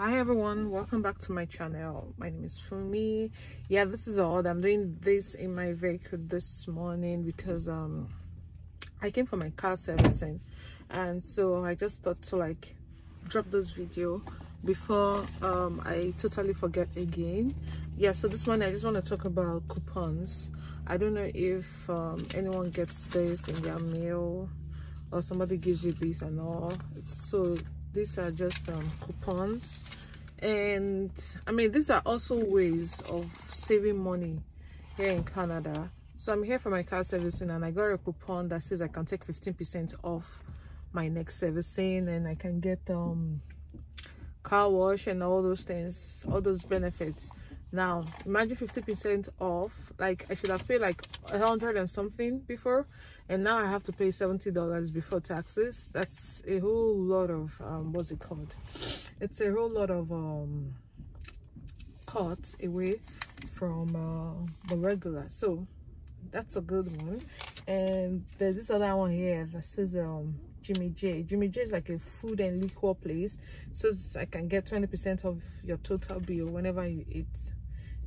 hi everyone. Welcome back to my channel. My name is Fumi. Yeah this is odd. I'm doing this in my vehicle this morning because um I came for my car servicing and so I just thought to like drop this video before um I totally forget again. Yeah so this morning I just want to talk about coupons. I don't know if um, anyone gets this in their mail or somebody gives you this and all. So these are just um, coupons. And i mean these are also ways of saving money here in canada. So i'm here for my car servicing and i got a coupon that says i can take 15 percent off my next servicing and i can get um car wash and all those things all those benefits now imagine 50 percent off. Like i should have paid like a hundred and something before and now i have to pay 70 dollars before taxes. That's a whole lot of um what's it called? It's a whole lot of um cut away from uh the regular. So that's a good one. And there's this other one here that says um Jimmy J. Jimmy J is like a food and liquor place. So I can get 20% of your total bill whenever you eat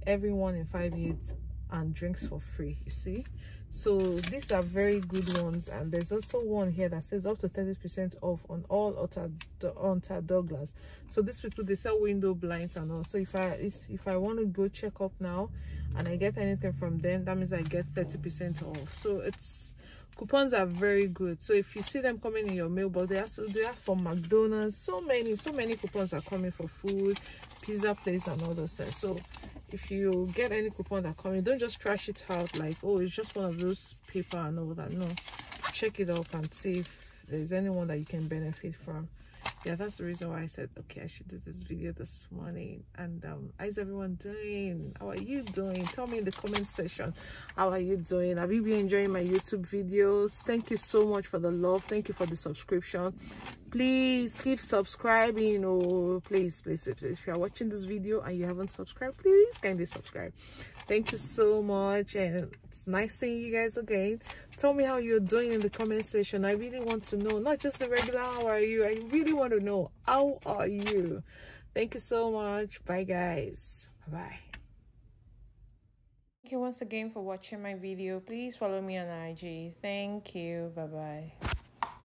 everyone in five years and drinks for free you see? So these are very good ones and there's also one here that says up to 30 percent off on all Hunter Douglas so these people they sell window blinds and all. So if i if i want to go check up now and i get anything from them that means i get 30 percent off. So it's coupons are very good. So if you see them coming in your mailbox they also they are from mcdonald's. So many so many coupons are coming for food pizza place and all those things. So if you get any coupon that come in don't just trash it out like oh it's just one of those paper and all that. No check it up and see if there's anyone that you can benefit from yeah that's the reason why i said okay i should do this video this morning. And um how's everyone doing? How are you doing? Tell me in the comment section how are you doing? Have you been enjoying my youtube videos? Thank you so much for the love. Thank you for the subscription. Please keep subscribing oh please please, please. If you are watching this video and you haven't subscribed please kindly subscribe. Thank you so much and it's nice seeing you guys again tell me how you're doing in the comment section. I really want to know not just the regular how are you? I really want to know how are you? Thank you so much. Bye guys. Bye bye thank you once again for watching my video. Please follow me on ig thank you. Bye bye